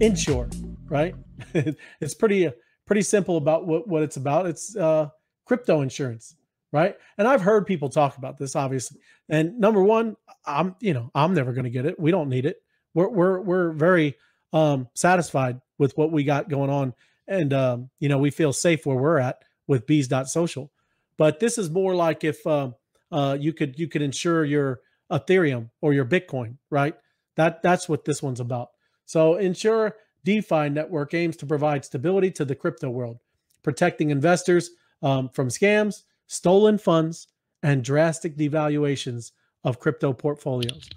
Insure, right? it's pretty pretty simple about what what it's about. It's uh, crypto insurance, right? And I've heard people talk about this, obviously. And number one, I'm you know I'm never going to get it. We don't need it. We're we're we're very um, satisfied with what we got going on, and um, you know we feel safe where we're at with bees.social. But this is more like if uh, uh, you could you could insure your Ethereum or your Bitcoin, right? That that's what this one's about. So Insure DeFi network aims to provide stability to the crypto world, protecting investors um, from scams, stolen funds, and drastic devaluations of crypto portfolios.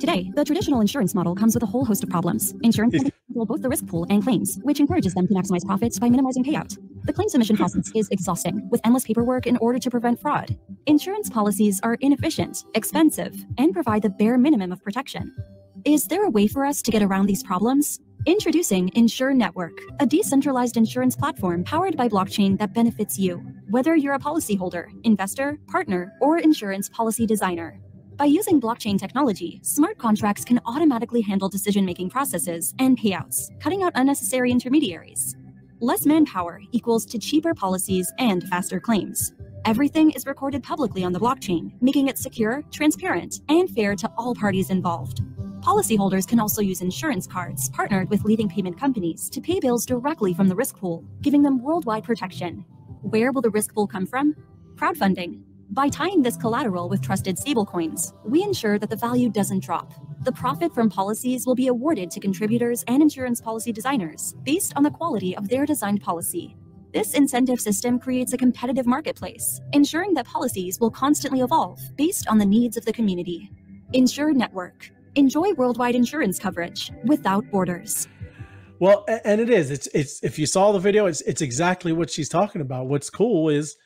Today, the traditional insurance model comes with a whole host of problems. Insurance companies control both the risk pool and claims, which encourages them to maximize profits by minimizing payout. The claim submission process is exhausting, with endless paperwork in order to prevent fraud. Insurance policies are inefficient, expensive, and provide the bare minimum of protection. Is there a way for us to get around these problems? Introducing Insure Network, a decentralized insurance platform powered by blockchain that benefits you, whether you're a policyholder, investor, partner, or insurance policy designer. By using blockchain technology, smart contracts can automatically handle decision-making processes and payouts, cutting out unnecessary intermediaries. Less manpower equals to cheaper policies and faster claims. Everything is recorded publicly on the blockchain, making it secure, transparent, and fair to all parties involved. Policyholders can also use insurance cards partnered with leading payment companies to pay bills directly from the risk pool, giving them worldwide protection. Where will the risk pool come from? Crowdfunding, by tying this collateral with trusted stablecoins, we ensure that the value doesn't drop. The profit from policies will be awarded to contributors and insurance policy designers based on the quality of their designed policy. This incentive system creates a competitive marketplace, ensuring that policies will constantly evolve based on the needs of the community. Insure Network. Enjoy worldwide insurance coverage without borders. Well, and it is. It's it's if you saw the video, it's it's exactly what she's talking about. What's cool is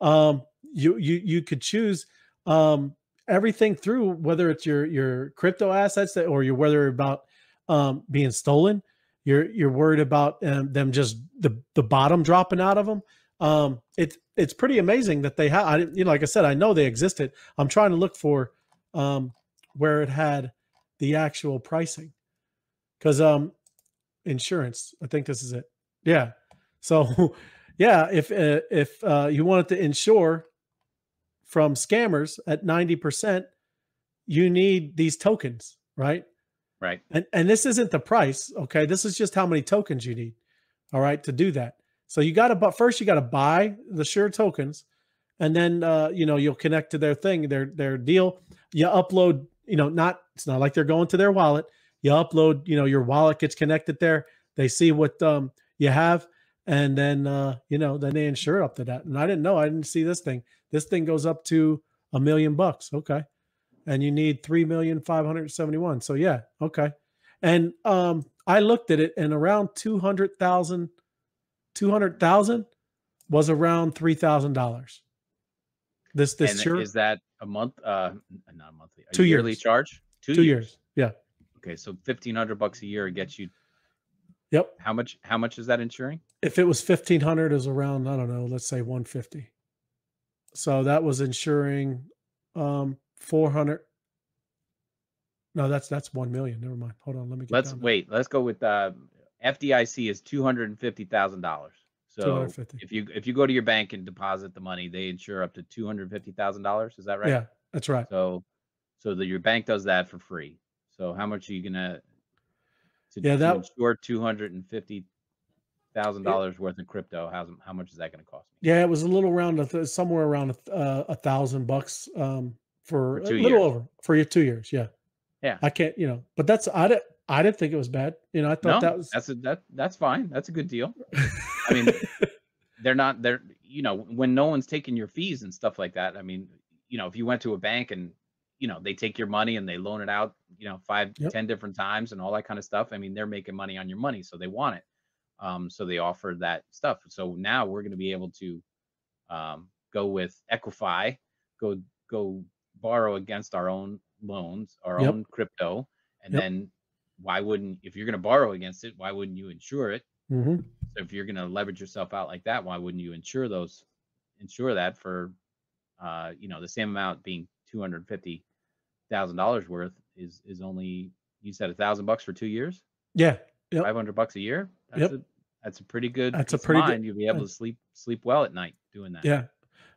um you you you could choose um, everything through whether it's your your crypto assets that, or you're whether about um, being stolen. You're you're worried about um, them just the the bottom dropping out of them. Um, it's it's pretty amazing that they have. I you know, like I said, I know they existed. I'm trying to look for um, where it had the actual pricing because um, insurance. I think this is it. Yeah. So yeah, if uh, if uh, you wanted to insure from scammers at 90%, you need these tokens, right? Right. And and this isn't the price, okay? This is just how many tokens you need. All right, to do that. So you got to but first you got to buy the sure tokens and then uh you know you'll connect to their thing, their their deal. You upload, you know, not it's not like they're going to their wallet. You upload, you know, your wallet gets connected there. They see what um you have and then uh, you know then they insure up to that and i didn't know i didn't see this thing this thing goes up to a million bucks okay and you need three million five hundred seventy one so yeah okay and um i looked at it and around 200000 200000 was around $3000 this this and sure is that a month uh not a monthly a Two yearly years. charge two, years. yeah okay so 1500 bucks a year gets you yep. How much how much is that insuring? If it was 1500 is around i don't know let's say 150 so that was insuring um 400 no that's that's 1 million never mind hold on let me get let's down there. wait let's go with uh fdic is $250000 so if you if you go to your bank and deposit the money they insure up to $250000 is that right? Yeah that's right. So so that your bank does that for free so how much are you gonna to, Yeah, to that- insure two hundred and fifty thousand dollars worth of crypto how's how much is that going to cost me yeah it was a little around a th- somewhere around a, th- uh, a thousand bucks um for, For a little years. over for your two years yeah Yeah. i can't you know but that's i didn't i didn't think it was bad you know i thought no that was that's a, that that's fine that's a good deal i mean they're not they're you know when no one's taking your fees and stuff like that i mean you know if you went to a bank and you know they take your money and they loan it out you know five Yep. ten different times and all that kind of stuff i mean they're making money on your money so they want it um so they offer that stuff so now we're going to be able to um, go with EQIFi, go go borrow against our own loans, our Yep. own crypto, and Yep. then why wouldn't if you're going to borrow against it, why wouldn't you insure it? hmm So if you're going to leverage yourself out like that, why wouldn't you insure those insure that for uh, you know, the same amount being two hundred fifty thousand dollars worth is is only you said a thousand bucks for two years, Yeah. Yep. five hundred bucks a year. That's Yep. a that's a pretty good. That's a pretty good- mind. You'll be able to sleep sleep well at night doing that. Yeah.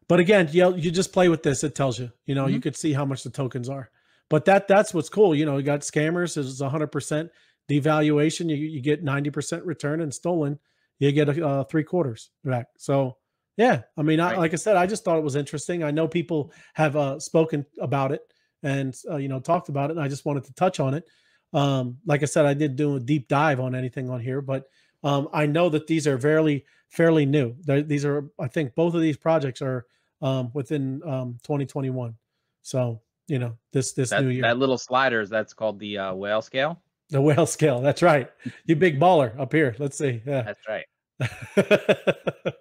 But again, you, you just play with this, it tells you, you know, you Mhm. could see how much the tokens are. But that that's what's cool. You know, you got scammers, it's 100% devaluation. You, you get 90% return and stolen, you get a, uh, three quarters back. So, yeah, I mean, I, Right. like I said, I just thought it was interesting. I know people have uh, spoken about it and, uh, you know, talked about it. And I just wanted to touch on it. Um, like I said, I didn't do a deep dive on anything on here, but um, I know that these are fairly fairly new. They're, these are, I think, both of these projects are um, within um, 2021. So you know, this this That, new year, that little sliders, that's called the uh, whale scale. the whale scale. That's right. You big baller up here. Let's see. Yeah. That's right.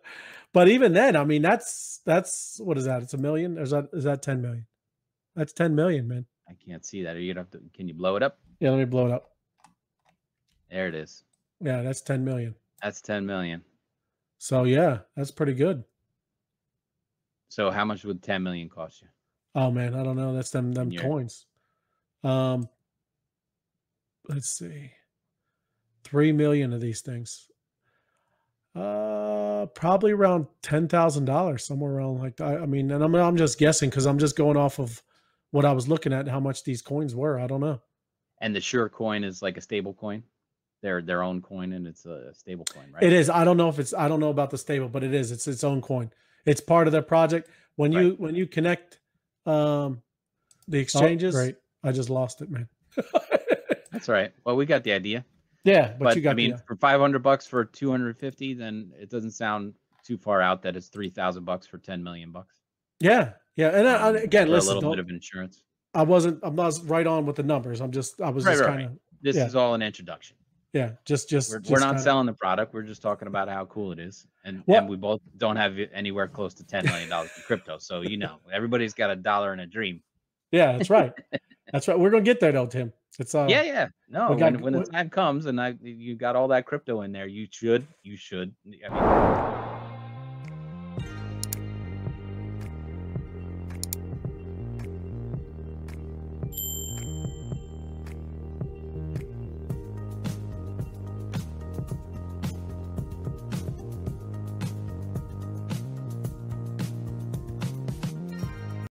but even then, I mean, that's that's what is that? It's a million. Or is that is that 10 million? That's 10 million, man. I can't see that. Are you gonna have to? Can you blow it up? Yeah, let me blow it up. There it is. Yeah, that's 10 million. That's ten million. So yeah, that's pretty good. So how much would ten million cost you? Oh man, I don't know. That's them them Yeah. coins. Um let's see. Three million of these things. Uh probably around ten thousand dollars, somewhere around like I, I mean, and I'm I'm just guessing because I'm just going off of what I was looking at and how much these coins were. I don't know. And the Sure coin is like a stable coin. They're their own coin and it's a stable coin, right? It is. I don't know if it's I don't know about the stable, but it is. It's its own coin. It's part of their project. When you Right. when you connect um the exchanges, great. I just lost it, man. That's right. Well, we got the idea. yeah, but, But, you got I mean, the, uh, for five hundred bucks for two hundred fifty, then it doesn't sound too far out that it's three thousand bucks for ten million bucks. Yeah, yeah, and I, um, again, listen, a little bit of insurance. I wasn't, I'm not right on with the numbers. I'm just, I was Right, just right, kind of, This Yeah. is all an introduction. yeah, just, just, We're, just we're not kinda- selling the product. We're just talking about how cool it is, and Well- and we both don't have anywhere close to ten million dollars in crypto. So you know, everybody's got a dollar and a dream. Yeah, that's right, that's right. We're gonna get there though, Tim. It's uh, yeah, yeah. No, got- when, when the time comes and I you got all that crypto in there, you should, you should. I mean,